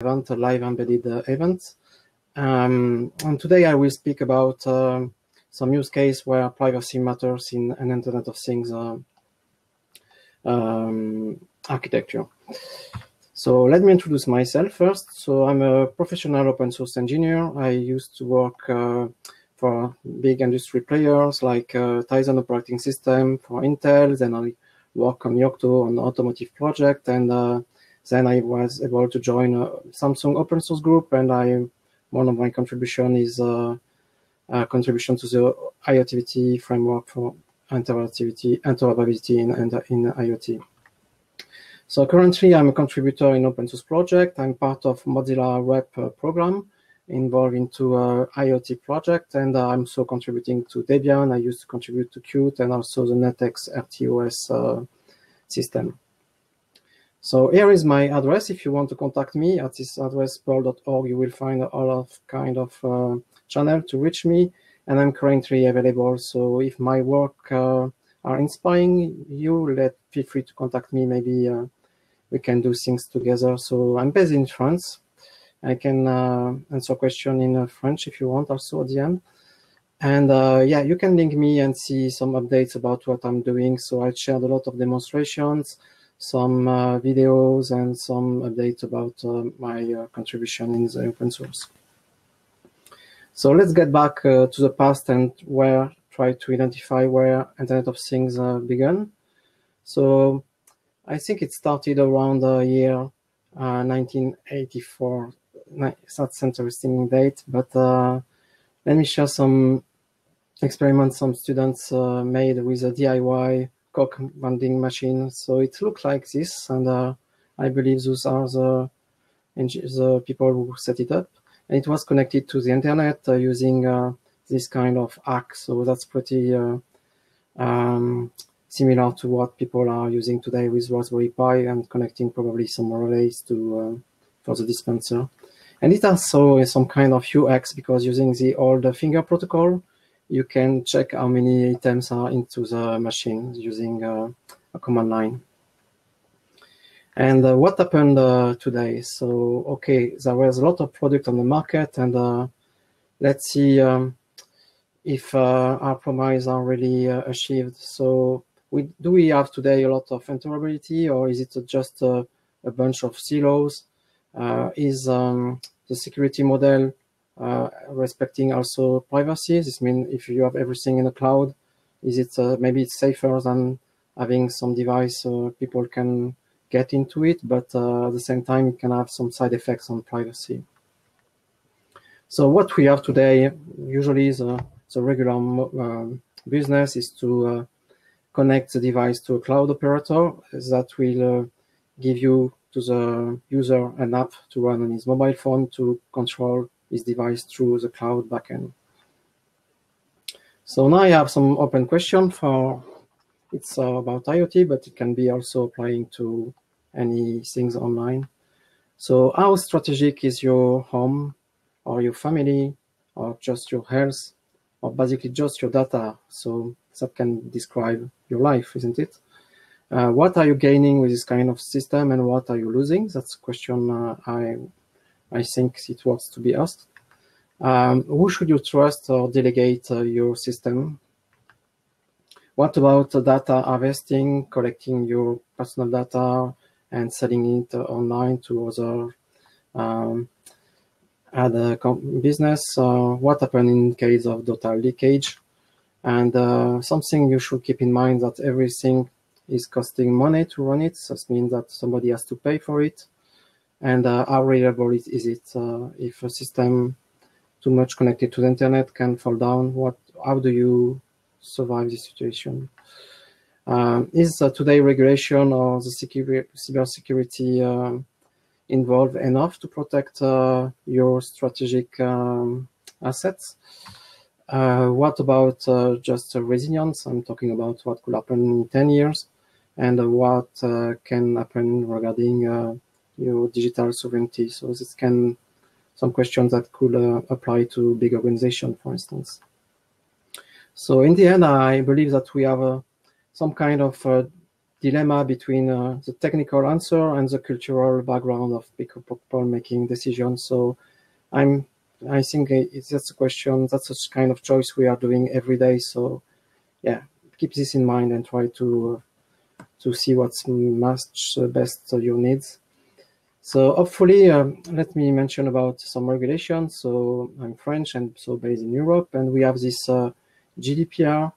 event, a live embedded uh, event. Um, and today I will speak about uh, some use case where privacy matters in an Internet of Things uh, um, architecture. So let me introduce myself first. So I'm a professional open source engineer. I used to work uh, for big industry players like uh, Tizen operating system for Intel. Then I work on Yocto on automotive project. And uh, then I was able to join a Samsung open source group. And I one of my contribution is uh, a contribution to the IoTivity framework for interoperability, interoperability in, in, IoT. So currently I'm a contributor in open source project. I'm part of Mozilla Web uh, program involved into a IoT project and I'm also contributing to Debian. I used to contribute to Qt and also the NuttX RTOS uh, system. So here is my address. If you want to contact me at this address, purl.org, you will find all of kind of uh, channel to reach me. And I'm currently available. So if my work uh, are inspiring you, let feel free to contact me. Maybe uh, we can do things together. So I'm based in France. I can uh, answer question in uh, French if you want also at the end. And uh, yeah, you can link me and see some updates about what I'm doing. So I shared a lot of demonstrations, some uh, videos, and some updates about uh, my uh, contribution in the open source. So let's get back to the past and where try to identify where Internet of Things began. So I think it started around the year uh, 1984. It's not interesting date, but uh, let me share some experiments some students uh, made with a DIY Coke vending machine. So it looked like this, and uh, I believe those are the, the people who set it up. And it was connected to the internet uh, using uh, this kind of hack. So that's pretty um, similar to what people are using today with Raspberry Pi and connecting probably some relays to uh, for the dispenser. And it also is some kind of UX because using the old finger protocol, you can check how many items are into the machine using uh, a command line. And uh, what happened uh, today? So, okay, there was a lot of product on the market and uh, let's see um, if uh, our promise are really achieved. So we, do we have today a lot of interoperability or is it just a, bunch of silos? Uh, is um, the security model uh, respecting also privacy? This means if you have everything in the cloud, is it uh, maybe it's safer than having some device uh, people can get into it, but uh, at the same time it can have some side effects on privacy. So what we have today, usually the, the regular um, business is to uh, connect the device to a cloud operator that will uh, give you to the user an app to run on his mobile phone to control his device through the cloud backend. So now I have some open question for, it's uh, about IoT, but it can be also applying to any things online. So how strategic is your home or your family or just your health or basically just your data? So that can describe your life, isn't it? Uh, what are you gaining with this kind of system and what are you losing? That's a question uh, I, I think it was to be asked. Um, who should you trust or delegate uh, your system? What about data harvesting, collecting your personal data and selling it online to other um, other business? Uh, what happened in case of data leakage? And uh, something you should keep in mind that everything is costing money to run it. So that means that somebody has to pay for it. And uh, how reliable is, is it? Uh, if a system too much connected to the internet can fall down, what? How do you survive this situation? Um, is uh, today regulation or the security, cybersecurity um, involved enough to protect uh, your strategic um, assets? Uh, what about uh, just uh, resilience? I'm talking about what could happen in 10 years and uh, what uh, can happen regarding uh, your digital sovereignty. So this can, some questions that could apply to big organization, for instance. So in the end, I believe that we have some kind of dilemma between uh, the technical answer and the cultural background of big people making decisions. So I'm, I think it's, just a question, that's a kind of choice we are doing every day. So yeah, keep this in mind and try to, uh, to see what's match best your needs. So hopefully, um, let me mention about some regulations. So I'm French and so based in Europe, and we have this uh, GDPR.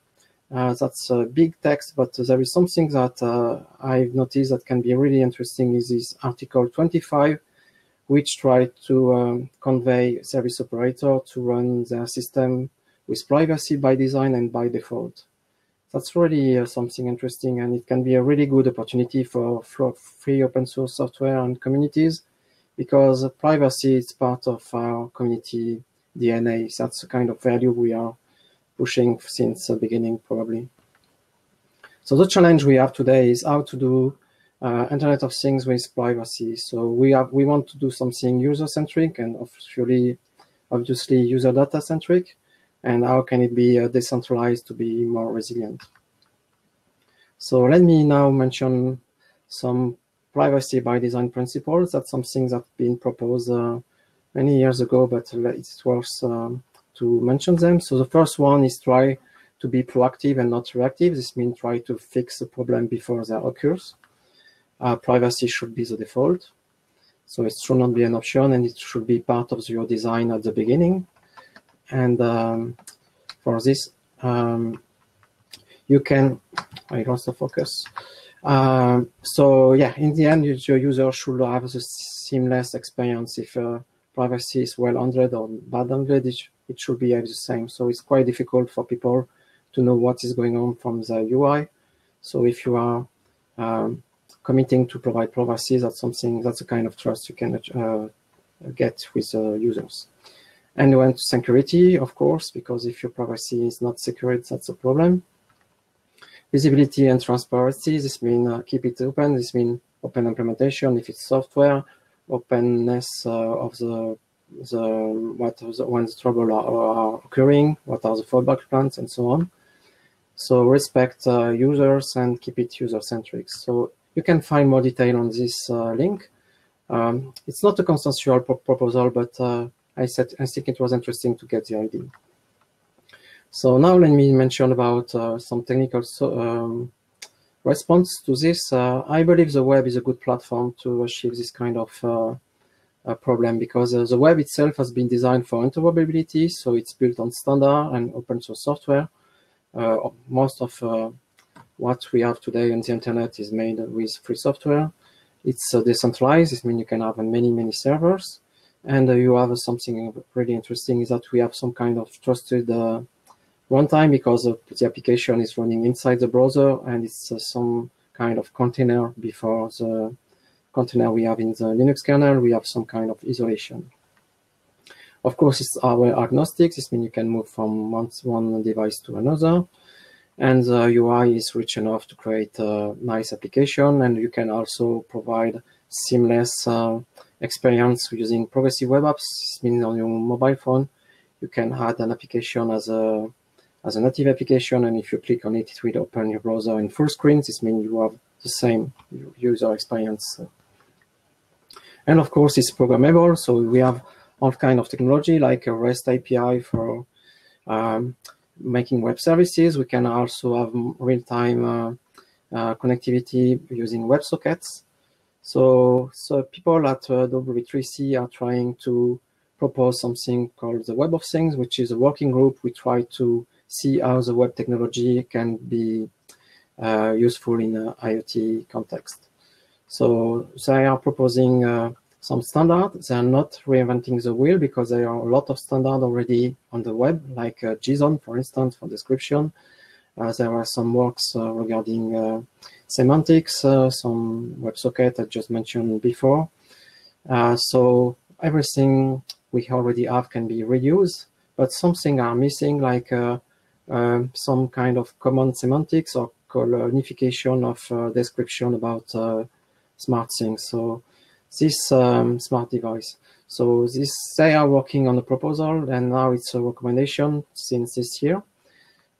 Uh, that's a big text, but there is something that uh, I've noticed that can be really interesting is this Article 25, which try to um, convey service operator to run their system with privacy by design and by default that's really uh, something interesting and it can be a really good opportunity for, for free open source software and communities because privacy is part of our community DNA. That's the kind of value we are pushing since the beginning, probably. So the challenge we have today is how to do uh, Internet of Things with privacy. So we have we want to do something user-centric and obviously, obviously user data-centric and how can it be uh, decentralized to be more resilient. So let me now mention some privacy by design principles. That's something that's been proposed uh, many years ago, but it's worth um, to mention them. So the first one is try to be proactive and not reactive. This means try to fix the problem before they occurs. Uh, privacy should be the default. So it should not be an option and it should be part of your design at the beginning. And um, for this, um, you can, I lost the focus. Um, so yeah, in the end, your user should have a seamless experience. If uh, privacy is well handled or bad handled, it, it should be the same. So it's quite difficult for people to know what is going on from the UI. So if you are um, committing to provide privacy, that's something, that's a kind of trust you can uh, get with uh, users. And went to security, of course, because if your privacy is not secured, that's a problem. Visibility and transparency, this means uh, keep it open, this means open implementation if it's software, openness uh, of the the what the, when the trouble are, are, occurring, what are the fallback plans, and so on. So respect uh, users and keep it user-centric. So you can find more detail on this uh, link. Um, it's not a consensual pro proposal, but uh, I said I think it was interesting to get the idea. So now let me mention about uh, some technical so, um, response to this. Uh, I believe the web is a good platform to achieve this kind of uh, uh problem because uh, the web itself has been designed for interoperability, so it's built on standard and open source software. Uh, most of what we have today on the internet is made with free software. It's decentralized, it means you can have many, many servers. And uh, you have something really interesting is that we have some kind of trusted uh, runtime because the application is running inside the browser and it's uh, some kind of container before the container we have in the Linux kernel, we have some kind of isolation. Of course, it's hardware agnostic. This means you can move from one, one device to another. And the UI is rich enough to create a nice application. And you can also provide seamless uh, experience using progressive web apps. This means on your mobile phone, you can add an application as a as a native application, and if you click on it, it will open your browser in full screen. This means you have the same user experience. And of course, it's programmable, so we have all kind of technology like a REST API for um, making web services. We can also have real-time uh, uh, connectivity using WebSockets. So, so people at uh, W3C are trying to propose something called the Web of Things, which is a working group. We try to see how the web technology can be uh, useful in an IoT context. So they are proposing uh, some standard. They are not reinventing the wheel because there are a lot of standard already on the web, like uh, JSON, for instance, for description. Uh, there are some works uh, regarding uh, semantics, some WebSocket I just mentioned before. So everything we already have can be reused, but something are missing like um, some kind of common semantics or unification of description about smart things. So this um, smart device. So this they are working on the proposal and now it's a recommendation since this year.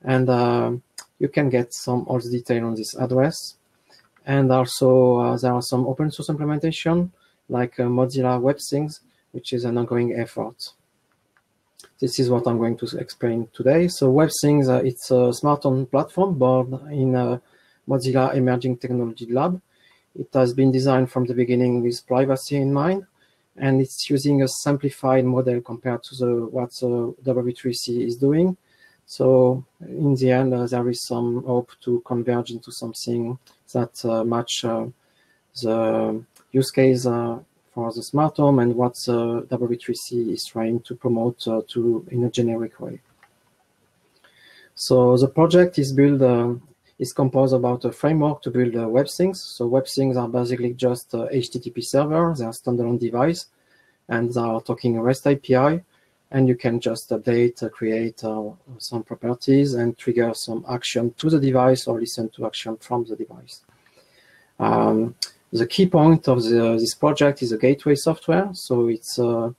And uh, you can get some all the detail on this address. And also uh, there are some open source implementation like uh, Mozilla WebThings, which is an ongoing effort. This is what I'm going to explain today. So WebThings, uh, it's a smart smartphone platform born in a Mozilla Emerging Technology Lab. It has been designed from the beginning with privacy in mind, and it's using a simplified model compared to the what the W3C is doing. So in the end, uh, there is some hope to converge into something that uh, match uh, the use case uh, for the smart home and what the W3C is trying to promote uh, to in a generic way. So the project is built uh, is composed about a framework to build web things. So web things are basically just HTTP server, they are standalone device, and they are talking REST API and you can just update, uh, create uh, some properties and trigger some action to the device or listen to action from the device. Um, the key point of the, this project is a gateway software. So it's uh,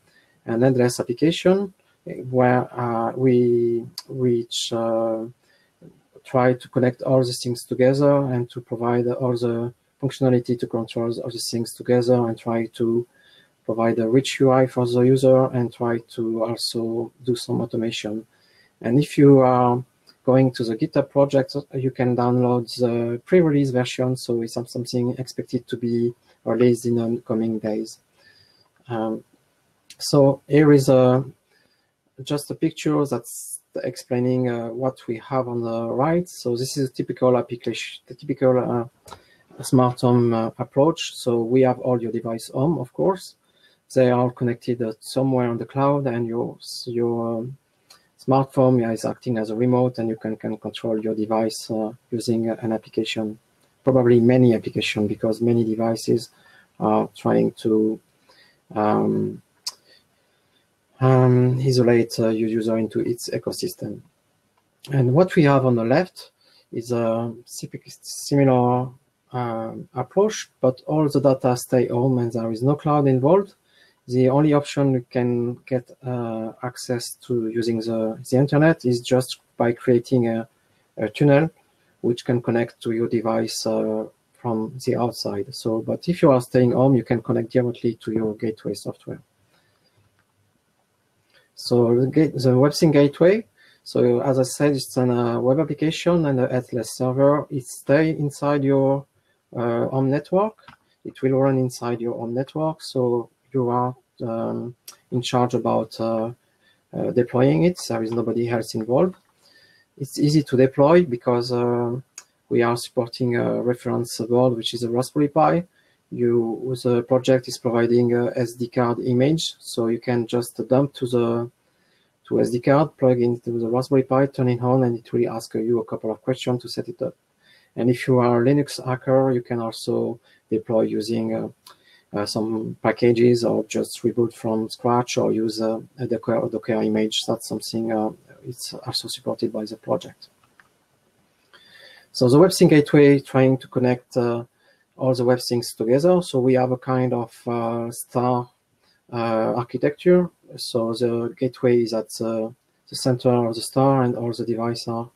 an headless application where uh, we which try to connect all the things together and to provide all the functionality to control all the things together and try to provide a rich UI for the user and try to also do some automation. And if you are going to the GitHub project, you can download the pre-release version, so it's something expected to be released in the coming days. Um, so here is a, just a picture that's explaining uh, what we have on the right. So this is a typical application, the typical uh, smart home uh, approach. So we have all your device home, of course they are connected somewhere on the cloud and your your um, smartphone yeah, is acting as a remote and you can, can control your device uh, using an application, probably many applications because many devices are trying to um, um, isolate uh, your user into its ecosystem. And what we have on the left is a similar uh, approach, but all the data stay home and there is no cloud involved the only option you can get uh, access to using the, the internet is just by creating a, a tunnel which can connect to your device uh, from the outside. So, but if you are staying home, you can connect directly to your gateway software. So the, the WebThings gateway, so as I said, it's a uh, web application and a headless server. It stays inside your uh, home network. It will run inside your home network. So you are um, in charge about uh, uh, deploying it. There is nobody else involved. It's easy to deploy because uh, we are supporting a reference board, which is a Raspberry Pi. You, the project is providing a SD card image, so you can just dump to the to SD card, plug into the Raspberry Pi, turn it on, and it will ask you a couple of questions to set it up. And if you are a Linux hacker, you can also deploy using uh, some packages or just reboot from scratch or use a, a Docker, Docker image. That's something uh, it's also supported by the project. So the WebThings gateway trying to connect uh, all the web things together. So we have a kind of uh, star uh, architecture. So the gateway is at the center of the star and all the devices are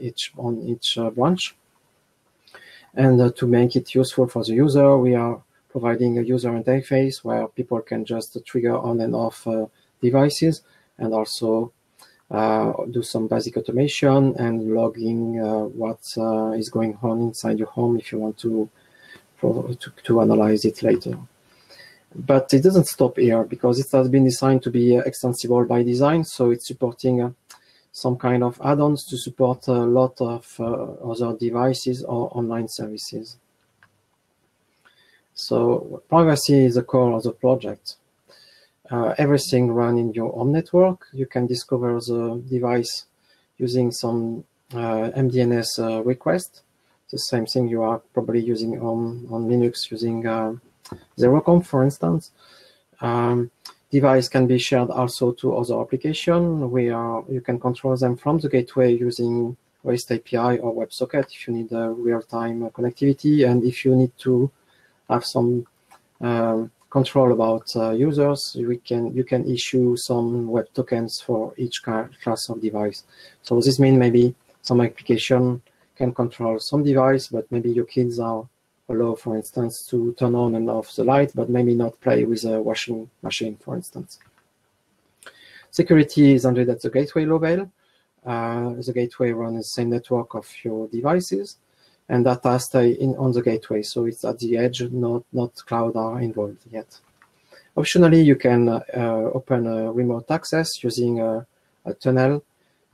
each on each branch. And to make it useful for the user, we are providing a user interface where people can just trigger on and off uh, devices and also uh, do some basic automation and logging uh, what is going on inside your home if you want to, to, to analyze it later. But it doesn't stop here because it has been designed to be extensible by design. So it's supporting some kind of add-ons to support a lot of uh, other devices or online services. So privacy is the core of the project. Uh, everything run in your home network. You can discover the device using some uh, MDNS uh, request. The same thing you are probably using on, on Linux using uh, ZeroConf, for instance. Um, device can be shared also to other applications where you can control them from the gateway using REST API or WebSocket if you need a real-time connectivity and if you need to have some um, control about uh, users, we can you can issue some web tokens for each class of device. So this means maybe some application can control some device, but maybe your kids are allowed, for instance, to turn on and off the light, but maybe not play with a washing machine, for instance. Security is handled at the gateway level. Uh, the gateway runs the same network of your devices, and data stay in on the gateway, so it's at the edge, not, not cloud are involved yet. Optionally, you can uh, open a remote access using a, a tunnel.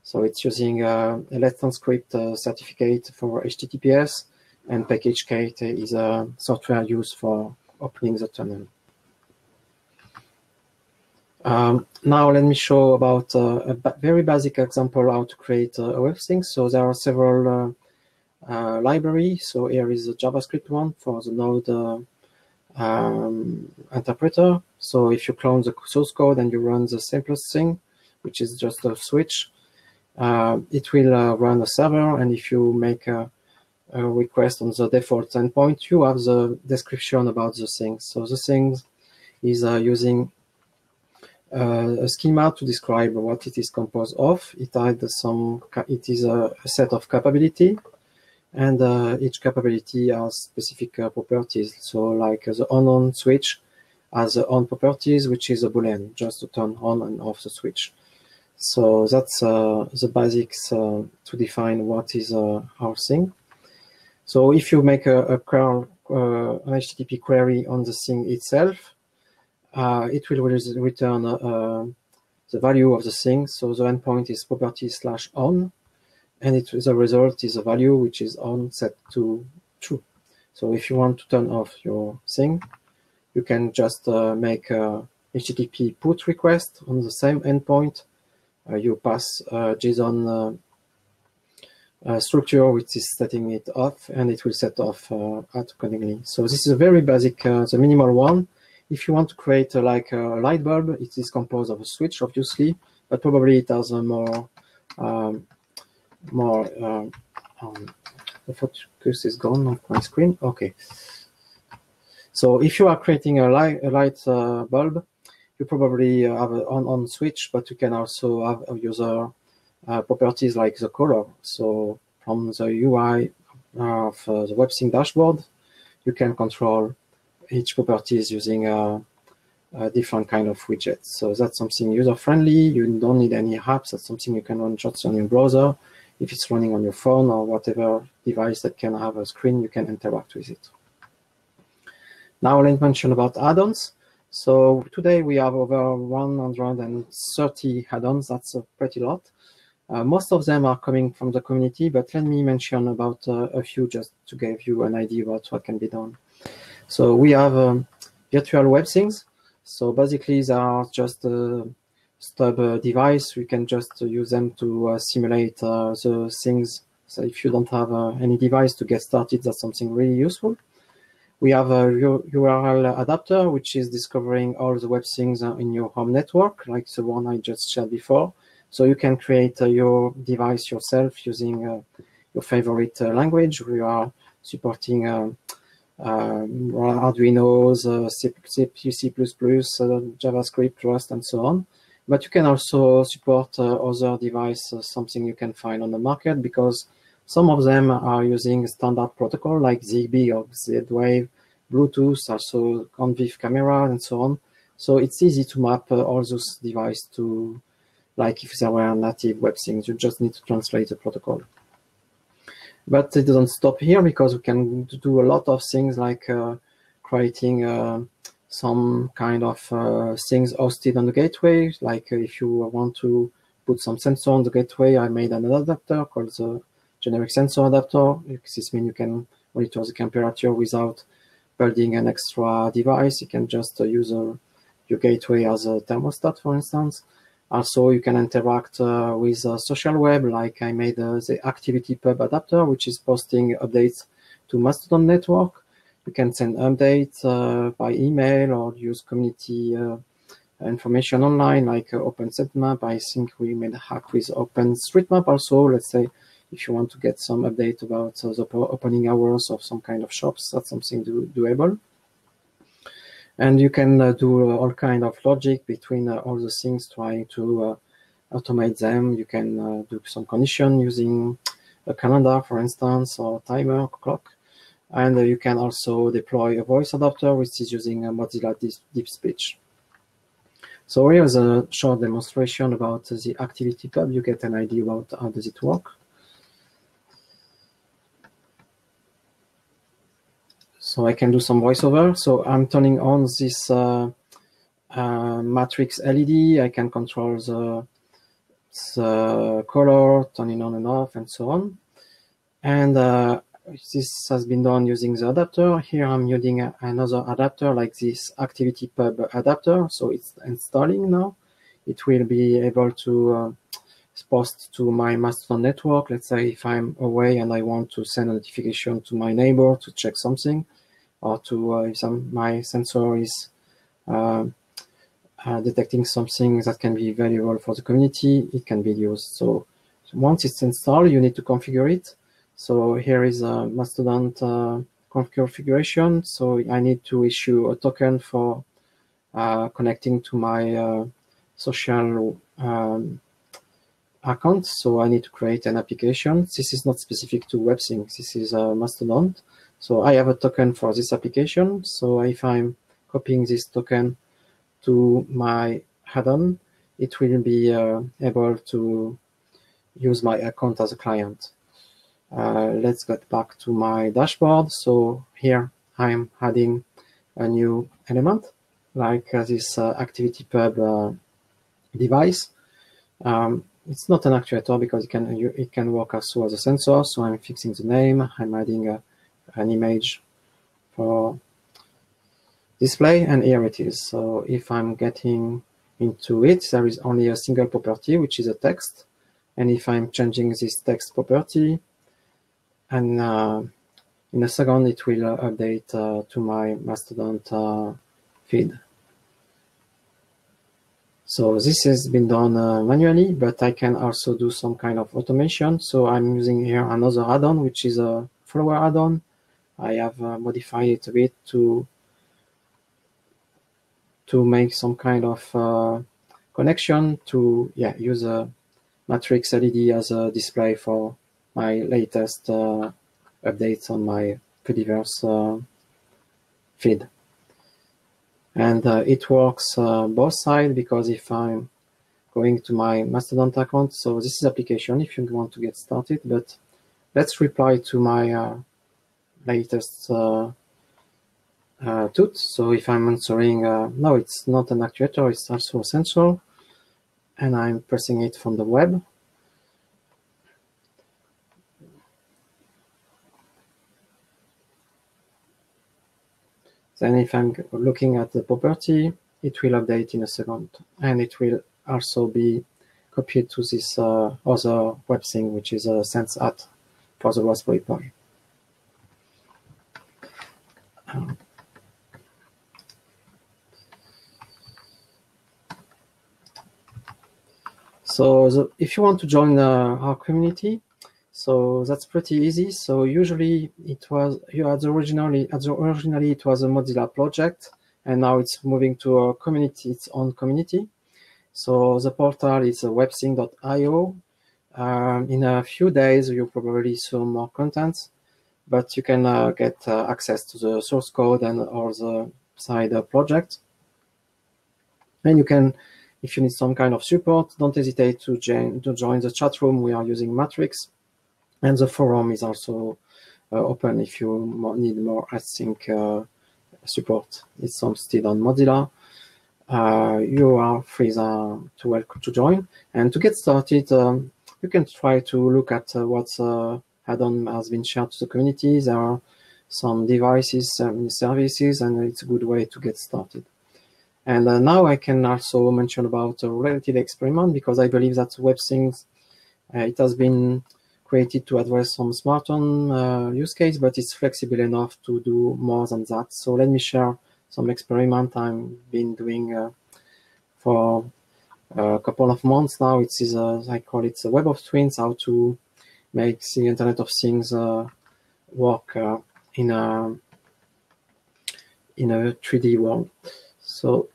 So it's using a, a Let's Encrypt uh, certificate for HTTPS, and PageKite is a software used for opening the tunnel. Um, now let me show about uh, a very basic example how to create uh, a web thing. So there are several uh, uh. So here is a JavaScript one for the Node uh, um, interpreter. So if you clone the source code and you run the simplest thing, which is just a switch, uh, it will run a server. And if you make a, a request on the default endpoint, you have the description about the things. So the things is using uh, a schema to describe what it is composed of. It some. It is a set of capability, and uh, each capability has specific uh, properties. So, like the on-on switch has on properties, which is a boolean, just to turn on and off the switch. So that's uh, the basics uh, to define what is uh, our thing. So if you make a, a curl, an HTTP query on the thing itself, uh, it will return uh, the value of the thing. So the endpoint is property slash on, and it, the result is a value which is on set to true. So if you want to turn off your thing, you can just uh, make a HTTP put request on the same endpoint. Uh, you pass uh, JSON uh, structure which is setting it off, and it will set off accordingly. So this is a very basic, the minimal one. If you want to create uh, like a light bulb, it is composed of a switch, obviously, but probably it has a more, um, more, uh, um, the focus is gone off my screen. Okay. So if you are creating a light, a light uh, bulb, you probably have an on-on switch, but you can also have a user uh, properties like the color. So from the UI of uh, the WebThings dashboard, you can control each properties using a, a different kind of widget. So that's something user-friendly. You don't need any apps. That's something you can run just on your browser. If it's running on your phone or whatever device that can have a screen, you can interact with it. Now let's mention about add-ons. So today we have over 130 add-ons. That's a pretty lot. Uh, most of them are coming from the community, but let me mention about uh, a few just to give you an idea about what can be done. So we have um, virtual web things. So basically, they are just a stub uh, device. We can just use them to uh, simulate uh, the things. So if you don't have uh, any device to get started, that's something really useful. We have a URL adapter, which is discovering all the web things uh, in your home network, like the one I just shared before. So you can create uh, your device yourself using your favorite language. We are supporting um, um, Arduino's, uh, C, C, C++, uh, JavaScript, Rust, and so on. But you can also support uh, other devices, something you can find on the market, because some of them are using standard protocol like ZigBee or Z-Wave, Bluetooth, also ONVIF camera, and so on. So it's easy to map uh, all those devices to, like if there were native web things, you just need to translate the protocol. But it doesn't stop here because we can do a lot of things like uh, creating uh, some kind of uh, things hosted on the gateway. Like if you want to put some sensor on the gateway, I made an adapter called the generic sensor adapter. This means you can monitor the temperature without building an extra device. You can just use a, your gateway as a thermostat, for instance. Also, you can interact uh, with uh, social web, like I made uh, the ActivityPub adapter, which is posting updates to Mastodon network. You can send updates uh, by email or use community uh, information online, like uh, OpenStreetMap. I think we made a hack with OpenStreetMap also. Let's say if you want to get some update about the opening hours of some kind of shops, that's something do doable and you can uh, do all kind of logic between uh, all the things trying to uh, automate them you can do some condition using a calendar for instance or timer clock And you can also deploy a voice adapter, which is using a Mozilla Deep, Deep Speech. So here's a short demonstration about the ActivityPub. You get an idea about how does it work. So I can do some voiceover. So I'm turning on this uh, uh, matrix LED. I can control the, the color, turning on and off, and so on. And uh, this has been done using the adapter. Here I'm using another adapter like this ActivityPub adapter. So it's installing now. It will be able to uh, post to my Mastodon network. Let's say if I'm away and I want to send a notification to my neighbor to check something, or to uh, if some, my sensor is uh, uh, detecting something that can be valuable for the community, it can be used. So once it's installed, you need to configure it. So here is a Mastodon uh, configuration. So I need to issue a token for uh, connecting to my uh, social um, account. So I need to create an application. This is not specific to WebThings. This is a Mastodon. So I have a token for this application. So if I'm copying this token to my add-on, it will be uh, able to use my account as a client. Uh, let's get back to my dashboard. So here I'm adding a new element like uh, this uh, ActivityPub uh, device. Um, it's not an actuator because it can it can work also as a sensor. So I'm fixing the name. I'm adding a, an image for display, and here it is. So if I'm getting into it, there is only a single property, which is a text. And if I'm changing this text property, and uh, in a second it will uh, update uh, to my Mastodon feed. So this has been done uh, manually, but I can also do some kind of automation. So I'm using here another add-on, which is a follower add-on. I have uh, modified it a bit to to make some kind of uh, connection to yeah use a matrix LED as a display for my latest uh, updates on my Fediverse uh, feed. And uh, it works both sides because if I'm going to my Mastodon account, so this is application if you want to get started, but let's reply to my latest uh. So if I'm answering, uh, no, it's not an actuator, it's also a sensor, and I'm pressing it from the web. Then if I'm looking at the property, it will update in a second. And it will also be copied to this uh, other web thing, which is a Sense HAT for the Raspberry Pi. Um, so the, if you want to join uh, our community, so that's pretty easy. So usually it was you had originally originally it was a Mozilla project, and now it's moving to a community, its own community. So the portal is webthings.io. Um, in a few days, you probably see more content, but you can uh, get uh, access to the source code and all the side project. And you can, if you need some kind of support, don't hesitate to to join the chat room. We are using Matrix and the forum is also uh, open if you need more async uh, support. It's still on Mozilla. Uh, you are free to welcome to join. And to get started, um, you can try to look at uh, what add-on has been shared to the community. There are some devices and services, and it's a good way to get started. And uh, now I can also mention about a relative experiment because I believe that WebThings, uh, it has been created to address some smartphone uh, use case, but it's flexible enough to do more than that. So let me share some experiment I've been doing uh, for a couple of months now. It is, uh, I call it the Web of Twins, how to make the Internet of Things uh, work uh, in a in a 3D world. So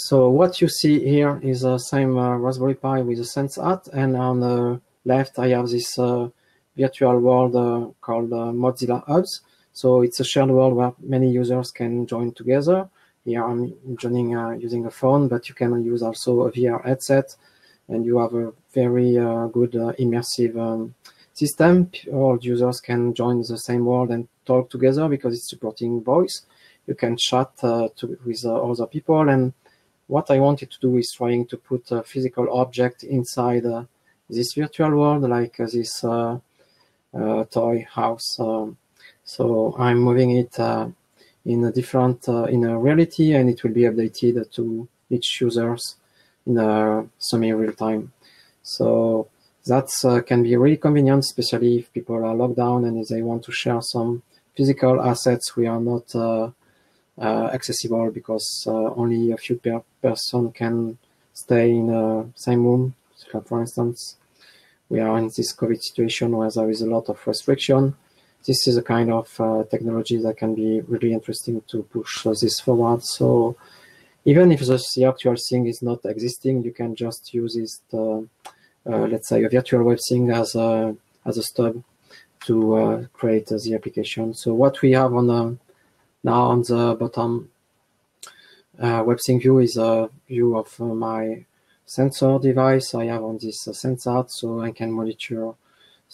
so what you see here is the same uh, Raspberry Pi with a Sense HAT, and on the left I have this uh, virtual world uh, called uh, Mozilla Hubs. So it's a shared world where many users can join together. Here I'm joining uh, using a phone, but you can use also a VR headset, and you have a very uh, good uh, immersive um, system. All users can join the same world and talk together because it's supporting voice. You can chat uh, to, with other people, and what I wanted to do is trying to put a physical object inside this virtual world, like this toy house. Um, so I'm moving it uh, in a different, uh, in a reality, and it will be updated to each users in a semi-real time. So that uh, can be really convenient, especially if people are locked down and they want to share some physical assets we are not uh, uh, accessible because uh, only a few per person can stay in the same room. So for instance, we are in this COVID situation where there is a lot of restriction this is a kind of uh, technology that can be really interesting to push uh, this forward. So even if the, the, actual thing is not existing, you can just use this, uh, let's say, a virtual web thing as a as a stub to uh, create the application. So what we have on the, now on the bottom uh, WebThings view is a view of uh, my sensor device I have on this uh, Sense HAT, so I can monitor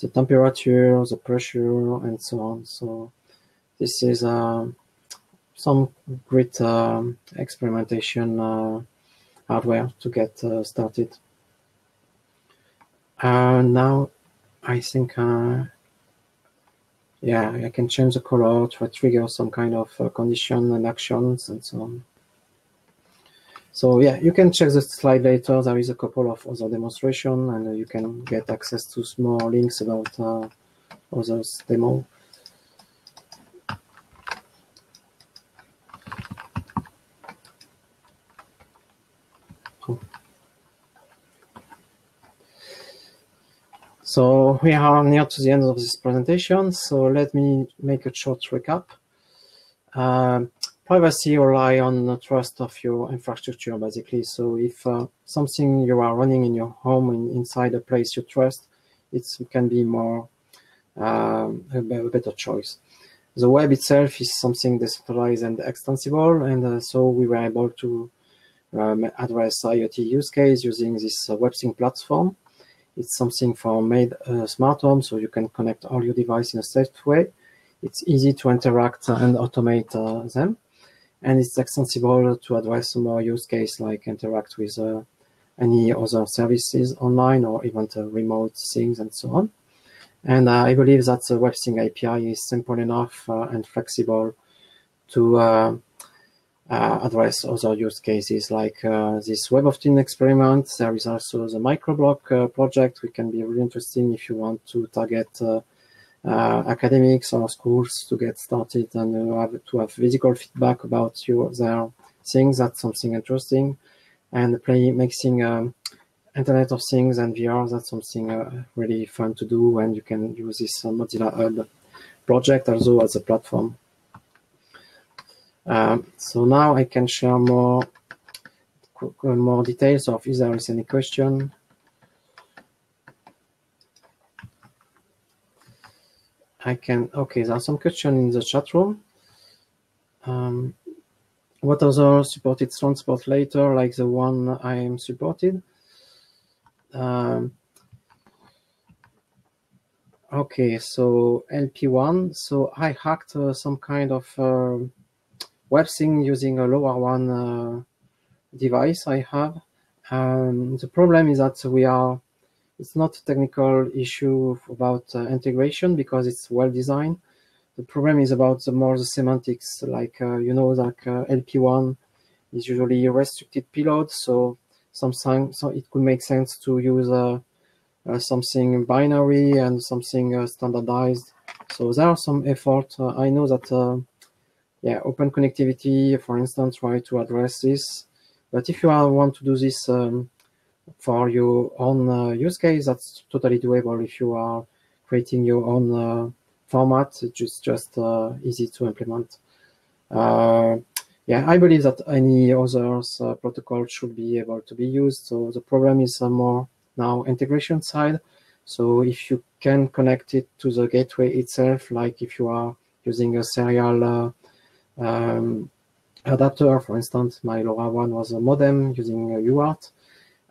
the temperature, the pressure, and so on. So this is uh, some great uh, experimentation uh, hardware to get started. Uh, now, I think, uh, yeah, I can change the color to trigger some kind of condition and actions and so on. So yeah, you can check the slide later. There is a couple of other demonstration and uh, you can get access to more links about uh, others demo. So we are near to the end of this presentation. So let me make a short recap. Uh, privacy rely on the trust of your infrastructure, basically. So if uh, something you are running in your home and inside a place you trust, it can be more um, a, better choice. The web itself is something decentralized and extensible, and uh, so we were able to um, address IoT use case using this uh, WebThings platform. It's something for made uh, smart home, so you can connect all your devices in a safe way. It's easy to interact and automate uh, them and it's extensible to address some more use case like interact with uh, any other services online or even remote things and so on. And I believe that the WebThings API is simple enough uh, and flexible to uh, address other use cases like uh, this Web of Things experiment. There is also the microblock project, which can be really interesting if you want to target uh, academics or schools to get started and uh, have to have physical feedback about your their things. That's something interesting. And play mixing um, Internet of Things and VR. That's something uh, really fun to do, and you can use this uh, Mozilla Hub project also as a platform. Um, so now I can share more more details of if there is any question. I can, okay, there's some question in the chat room. Um, what other supported transport later, like the one I am supported? Um, okay, so LPWAN. So I hacked uh, some kind of uh, web thing using a LoRaWAN uh, device I have. Um, the problem is that we are it's not a technical issue about uh, integration because it's well designed. The problem is about the more the semantics, like uh, you know, like uh, LPWAN is usually a restricted payload, so something so it could make sense to use uh, uh, something binary and something uh, standardized. So there are some effort. I know that yeah, open connectivity, for instance, try to address this. But if you are, want to do this um, for your own uh, use case, that's totally doable if you are creating your own uh, format. It's just uh, easy to implement. yeah, I believe that any others protocol should be able to be used. So the problem is more now integration side. So if you can connect it to the gateway itself, like if you are using a serial uh, um, adapter, for instance, my LoRaWAN was a modem using a UART,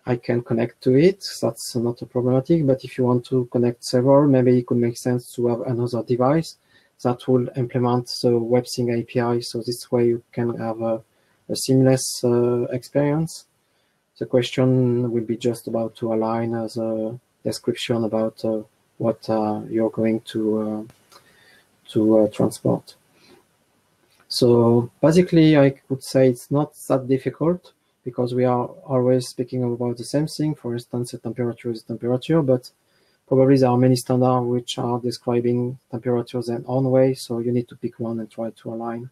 I can connect to it. That's not a problematic. But if you want to connect several, maybe it could make sense to have another device that will implement the WebThings API. So this way you can have a, a seamless uh, experience. The question will be just about to align as a description about uh, what uh, you're going to uh, to uh, transport. So basically, I could say it's not that difficult because we are always speaking about the same thing. For instance, a temperature is temperature, but probably there are many standards which are describing temperatures in own way, so you need to pick one and try to align.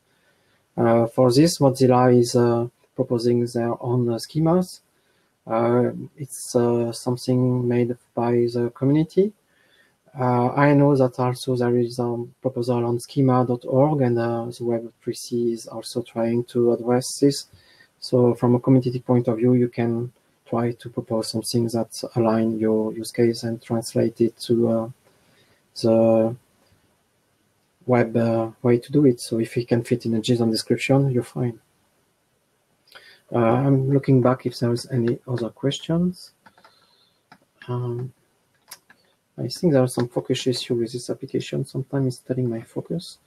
Uh, for this, Mozilla is uh, proposing their own uh, schemas. Uh, it's uh, something made by the community. Uh, I know that also there is a proposal on schema.org and the W3C is also trying to address this. So from a community point of view, you can try to propose something that align your use case and translate it to uh, the web uh, way to do it. So if it can fit in a JSON description, you're fine. Uh, I'm looking back if there's any other questions. Um, I think there are some focus issue with this application. Sometimes it's telling my focus,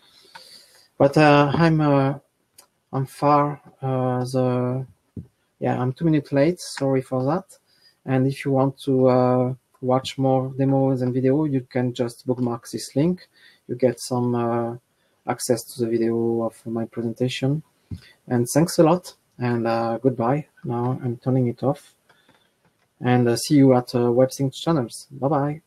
but uh, I'm uh, I'm far uh, the yeah, I'm two minutes late. Sorry for that. And if you want to uh, watch more demos and video, you can just bookmark this link. You get some uh, access to the video of my presentation. And thanks a lot and uh, goodbye. Now I'm turning it off. And see you at uh, WebThings channels. Bye-bye.